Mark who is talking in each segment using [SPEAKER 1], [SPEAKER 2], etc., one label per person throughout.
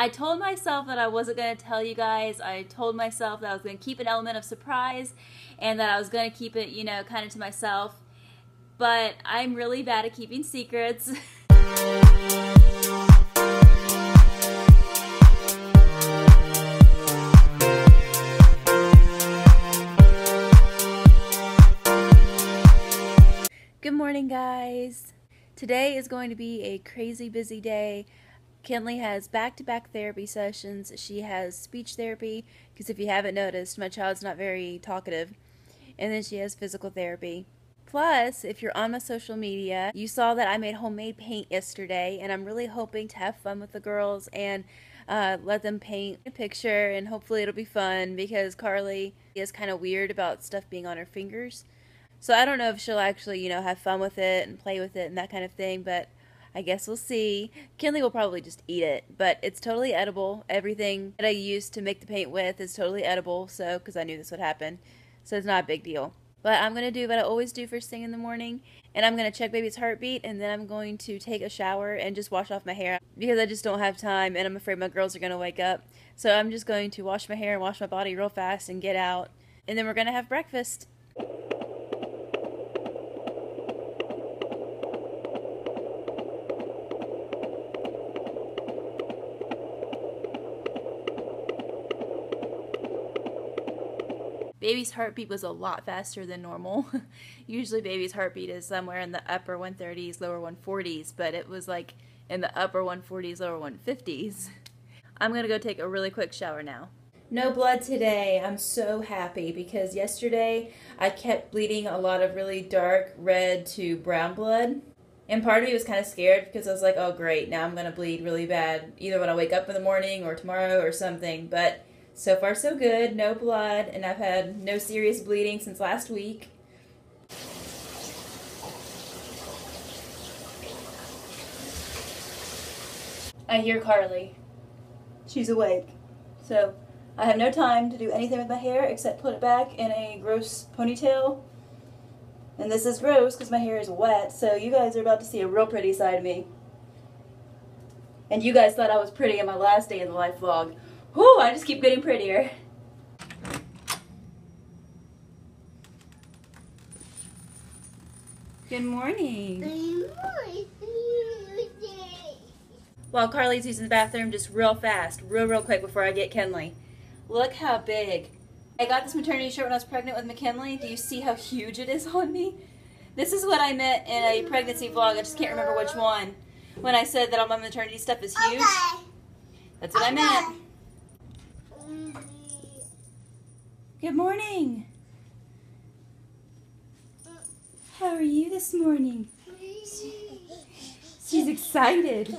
[SPEAKER 1] I told myself that I wasn't going to tell you guys. I told myself that I was going to keep an element of surprise and that I was going to keep it, you know, kind of to myself. But I'm really bad at keeping secrets. Good morning, guys. Today is going to be a crazy busy day. Kinley has back to back therapy sessions. She has speech therapy, because if you haven't noticed, my child's not very talkative. And then she has physical therapy. Plus, if you're on my social media, you saw that I made homemade paint yesterday, and I'm really hoping to have fun with the girls and uh, let them paint a picture, and hopefully it'll be fun because Carly is kind of weird about stuff being on her fingers. So I don't know if she'll actually, you know, have fun with it and play with it and that kind of thing, but I guess we'll see. Kinley will probably just eat it, but it's totally edible. Everything that I used to make the paint with is totally edible, so because I knew this would happen. So it's not a big deal. But I'm going to do what I always do first thing in the morning, and I'm going to check baby's heartbeat, and then I'm going to take a shower and just wash off my hair because I just don't have time, and I'm afraid my girls are going to wake up. So I'm just going to wash my hair and wash my body real fast and get out, and then we're going to have breakfast. Baby's heartbeat was a lot faster than normal. Usually baby's heartbeat is somewhere in the upper 130s, lower 140s, but it was like in the upper 140s, lower 150s. I'm gonna go take a really quick shower now. No blood today. I'm so happy because yesterday I kept bleeding a lot of really dark red to brown blood. And part of me was kind of scared because I was like, oh great, now I'm gonna bleed really bad either when I wake up in the morning or tomorrow or something. But so far, so good. No blood, and I've had no serious bleeding since last week. I hear Carly. She's awake. So I have no time to do anything with my hair except put it back in a gross ponytail. And this is gross because my hair is wet, so you guys are about to see a real pretty side of me. And you guys thought I was pretty in my last day in the life vlog. Whoo, I just keep getting prettier. Good morning. While Carly's using the bathroom just real fast, real, real quick before I get Kenley. Look how big. I got this maternity shirt when I was pregnant with McKinley. Do you see how huge it is on me? This is what I meant in a pregnancy vlog. I just can't remember which one. When I said that all my maternity stuff is huge. Okay. That's what okay. I meant. Good morning. How are you this morning? She's excited.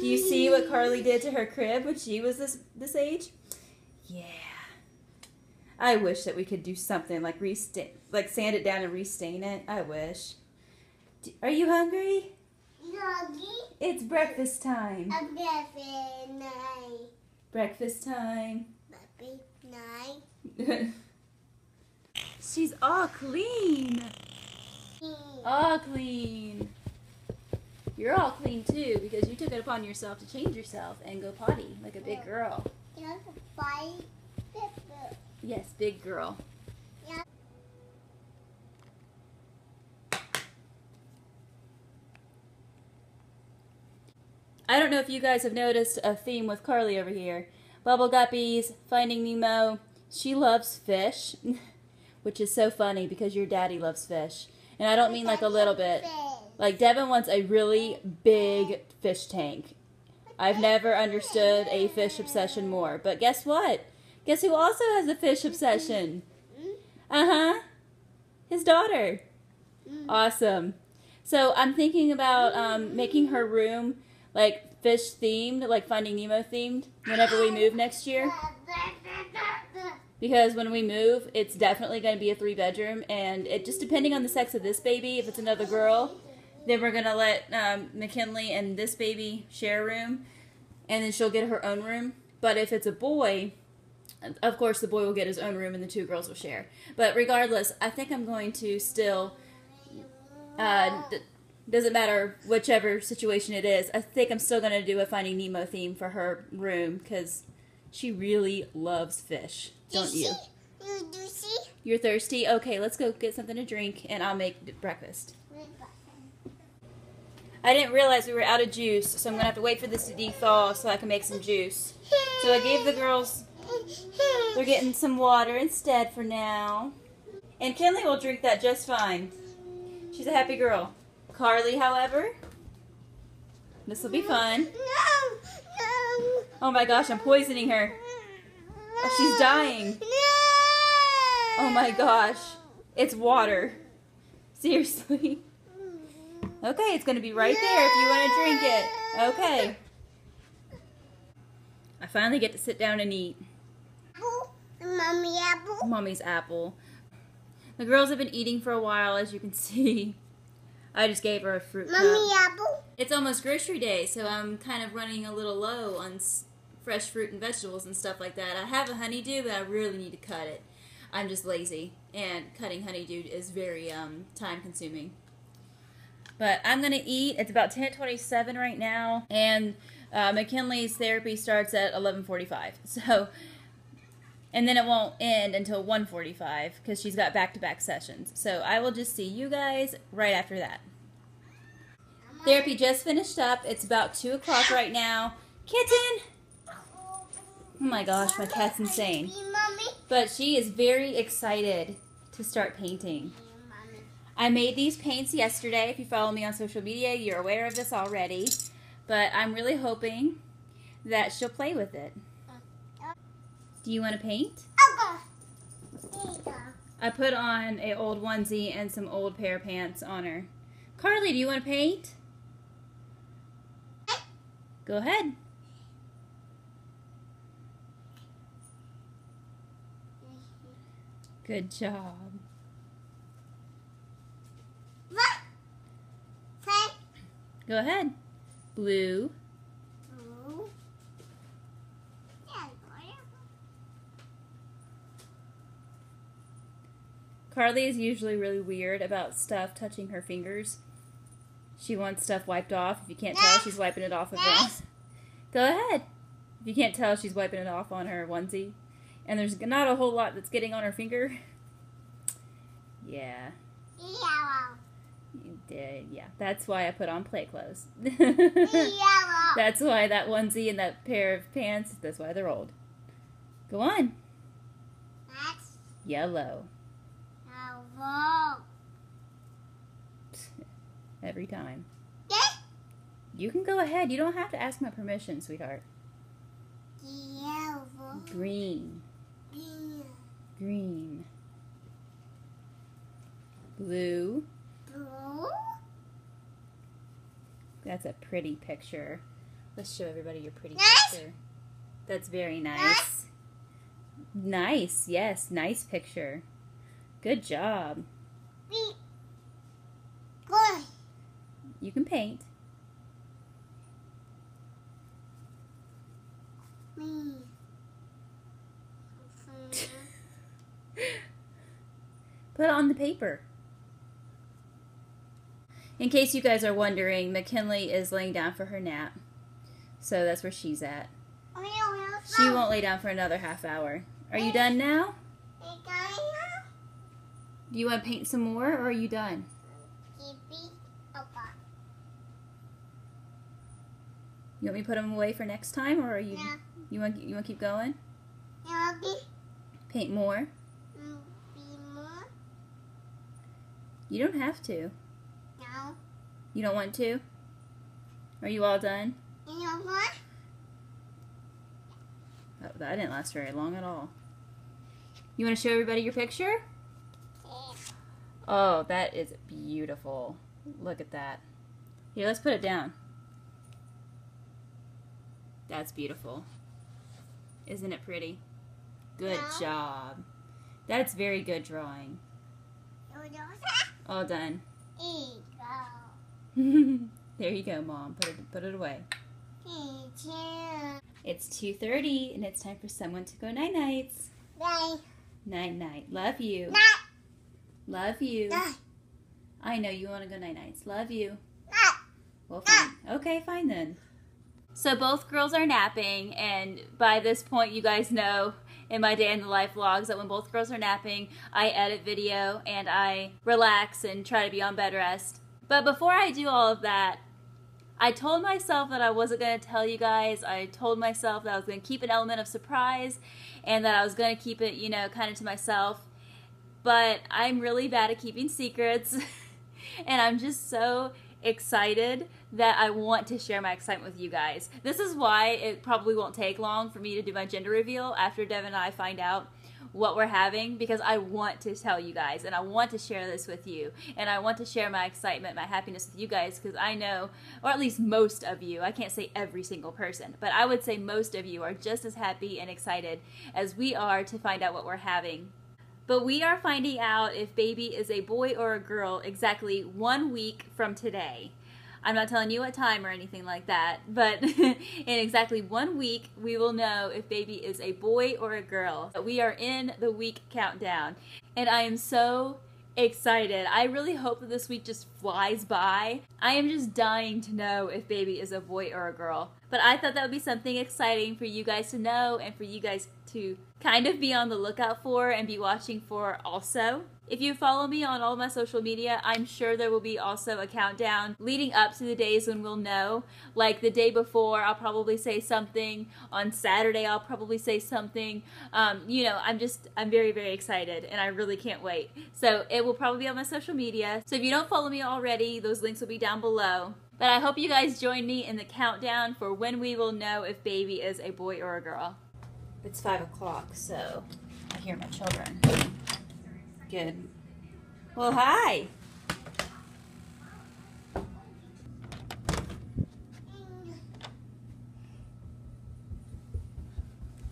[SPEAKER 1] Do you see what Carly did to her crib when she was this this age? Yeah. I wish that we could do something like restain, like sand it down and restain it. I wish. Are you hungry?
[SPEAKER 2] Hungry?
[SPEAKER 1] It's breakfast time.
[SPEAKER 2] Breakfast time.
[SPEAKER 1] Breakfast time.
[SPEAKER 2] Breakfast time.
[SPEAKER 1] She's all clean. All clean. You're all clean too because you took it upon yourself to change yourself and go potty like a big girl. Yes, big girl. I don't know if you guys have noticed a theme with Carly over here. Bubble Guppies, Finding Nemo. She loves fish. which is so funny because your daddy loves fish. And I don't mean like a little bit. Like Devin wants a really big fish tank. I've never understood a fish obsession more. But guess what? Guess who also has a fish obsession? Uh huh. His daughter. Awesome. So I'm thinking about um, making her room like fish themed, like Finding Nemo themed, whenever we move next year because when we move, it's definitely going to be a three bedroom, and it just depending on the sex of this baby. If it's another girl, then we're going to let um, McKinley and this baby share a room, and then she'll get her own room. But if it's a boy, of course the boy will get his own room, and the two girls will share. But regardless, I think I'm going to still uh, doesn't matter whichever situation it is. I think I'm still gonna do a Finding Nemo theme for her room because she really loves fish, don't you?
[SPEAKER 2] You do see?
[SPEAKER 1] You're thirsty? Okay, let's go get something to drink and I'll make breakfast. I didn't realize we were out of juice, so I'm gonna have to wait for this to thaw so I can make some juice. So I gave the girls, they're getting some water instead for now. And Kenley will drink that just fine. She's a happy girl. Carly, however, this will be fun.
[SPEAKER 2] No.
[SPEAKER 1] Oh my gosh, I'm poisoning her. Oh, she's dying. Oh my gosh. It's water. Seriously. Okay, it's gonna be right there if you want to drink it. Okay. I finally get to sit down and eat
[SPEAKER 2] Apple, mommy apple.
[SPEAKER 1] mommy's apple. The girls have been eating for a while, as you can see. I just gave her a fruit
[SPEAKER 2] Mommy
[SPEAKER 1] cup.
[SPEAKER 2] apple.
[SPEAKER 1] It's almost grocery day, so I'm kind of running a little low on fresh fruit and vegetables and stuff like that. I have a honeydew, but I really need to cut it. I'm just lazy, and cutting honeydew is very um, time consuming. But I'm gonna eat. It's about 10:27 right now, and uh, McKinley's therapy starts at 11:45. So, and then it won't end until 1:45 because she's got back-to-back sessions. So I will just see you guys right after that. Therapy just finished up. It's about 2 o'clock right now. Kitten! Oh my gosh, my cat's insane. But she is very excited to start painting. I made these paints yesterday. If you follow me on social media, you're aware of this already. But I'm really hoping that she'll play with it. Do you want to paint?
[SPEAKER 2] Okay. There you go.
[SPEAKER 1] I put on a old onesie and some old pair of pants on her. Carly, do you want to paint? Go ahead. Good job. Go ahead. Blue.
[SPEAKER 2] Blue.
[SPEAKER 1] Carly is usually really weird about stuff touching her fingers. She wants stuff wiped off. If you can't tell, she's wiping it off of her. Go ahead. If you can't tell, she's wiping it off on her onesie. And there's not a whole lot that's getting on her finger. Yeah,
[SPEAKER 2] Yellow.
[SPEAKER 1] you did. Yeah, that's why I put on play clothes.
[SPEAKER 2] Yellow.
[SPEAKER 1] that's why that onesie and that pair of pants, that's why they're old. Go on.
[SPEAKER 2] That's
[SPEAKER 1] Yellow.
[SPEAKER 2] yellow.
[SPEAKER 1] Every time.
[SPEAKER 2] This
[SPEAKER 1] You can go ahead. You don't have to ask my permission, sweetheart.
[SPEAKER 2] yellow.
[SPEAKER 1] Green.
[SPEAKER 2] Green.
[SPEAKER 1] Green. Blue.
[SPEAKER 2] Blue.
[SPEAKER 1] That's a pretty picture. Let's show everybody your pretty
[SPEAKER 2] Nice.
[SPEAKER 1] picture. That's very nice. Nice. Yes, nice picture. Good job.
[SPEAKER 2] Green. Good.
[SPEAKER 1] You can paint.
[SPEAKER 2] Green.
[SPEAKER 1] Put it on the paper. In case you guys are wondering, McKinley is laying down for her nap. So that's where she's at. She won't lay down for another half hour. Are you done now? Do you want to paint some more or are you done? You want me to put them away for next time or are you you want you want to keep going? Paint more? You don't have to. No. You don't want to? Are you all done? Oh, that didn't last very long at all. You want to show everybody your picture? Oh, that is beautiful. Look at that. Here, let's put it down. That's beautiful. Isn't it pretty? Good
[SPEAKER 2] Yeah.
[SPEAKER 1] job. That's very good drawing. All done. there you go, Mom. Put it put it away. It's 2:30 and it's time for someone to go night nights. Night Night-night. Love you. Love you. I know you want to go night nights. Love you. Well, fine. Okay, fine then. So both girls are napping, and by this point, you guys know in my day in the life vlogs that when both girls are napping, I edit video and I relax and try to be on bed rest. But before I do all of that, I told myself that I wasn't going to tell you guys. I told myself that I was going to keep an element of surprise and that I was going to keep it, you know, kind of to myself. But I'm really bad at keeping secrets. and I'm just so excited that I want to share my excitement with you guys. This is why it probably won't take long for me to do my gender reveal after Devin and I find out what we're having because I want to tell you guys and I want to share this with you and I want to share my excitement, my happiness with you guys because I know, or at least most of you, I can't say every single person, but I would say most of you are just as happy and excited as we are to find out what we're having. But we are finding out if baby is a boy or a girl exactly one week from today. I'm not telling you what time or anything like that, but in exactly one week, we will know if baby is a boy or a girl. We are in the week countdown, and I am so excited. I really hope that this week just flies by. I am just dying to know if baby is a boy or a girl. But I thought that would be something exciting for you guys to know and for you guys to kind of be on the lookout for and be watching for also. If you follow me on all my social media, I'm sure there will be also a countdown leading up to the days when we'll know. Like the day before, I'll probably say something. On Saturday, I'll probably say something. Um, you know, I'm just, I'm very, very excited and I really can't wait. So it will probably be on my social media. So if you don't follow me already, those links will be down below. But I hope you guys join me in the countdown for when we will know if baby is a boy or a girl. It's five o'clock, so I hear my children. Good. Well, hi.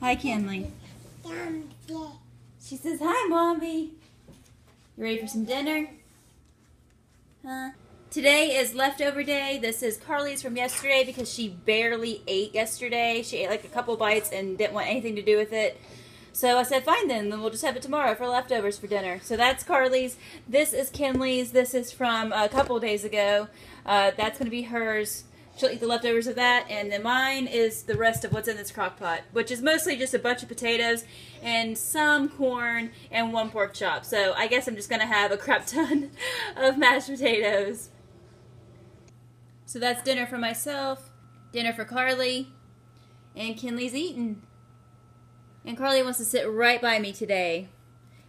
[SPEAKER 1] Hi, Kenley. She says, hi, Mommy. You ready for some dinner? Huh? Today is leftover day. This is Carly's from yesterday because she barely ate yesterday. She ate like a couple bites and didn't want anything to do with it. So I said, fine then, then we'll just have it tomorrow for leftovers for dinner. So that's Carly's. This is Kenley's. This is from a couple days ago. Uh, that's going to be hers. She'll eat the leftovers of that. And then mine is the rest of what's in this crock pot, which is mostly just a bunch of potatoes and some corn and one pork chop. So I guess I'm just going to have a crap ton of mashed potatoes. So that's dinner for myself, dinner for Carly, and Kinley's eating. And Carly wants to sit right by me today.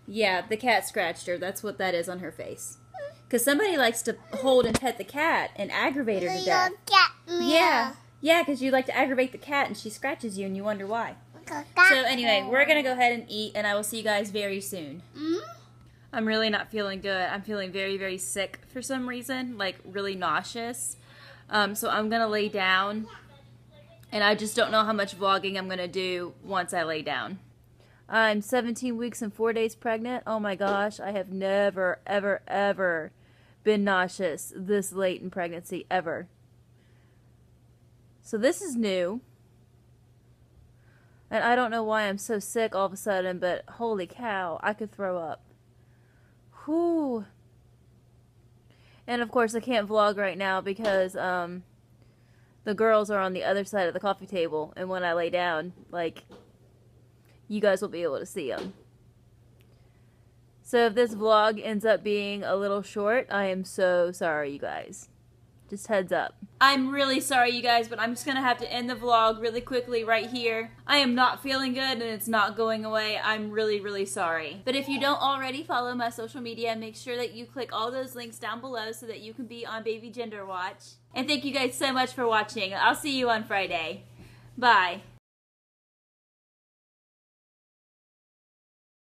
[SPEAKER 1] Yeah, the cat scratched her. That's what that is on her face. Because somebody likes to hold and pet the cat and aggravate her to death. Yeah, yeah, because you like to aggravate the cat and she scratches you and you wonder why. So anyway, we're going to go ahead and eat and I will see you guys very soon. I'm really not feeling good. I'm feeling very, very sick for some reason, like really nauseous. Um, so I'm going to lay down. And I just don't know how much vlogging I'm going to do once I lay down. I'm 17 weeks and 4 days pregnant. Oh my gosh, I have never, ever, ever been nauseous this late in pregnancy, ever. So this is new. And I don't know why I'm so sick all of a sudden, but holy cow, I could throw up. Whew. And of course, I can't vlog right now because um, the girls are on the other side of the coffee table. And when I lay down, like, you guys will be able to see them. So if this vlog ends up being a little short, I am so sorry, you guys. Just heads up. I'm really sorry, you guys, but I'm just gonna have to end the vlog really quickly right here. I am not feeling good and it's not going away. I'm really, really sorry. But if you don't already follow my social media, make sure that you click all those links down below so that you can be on Baby Gender Watch. And thank you guys so much for watching. I'll see you on Friday. Bye.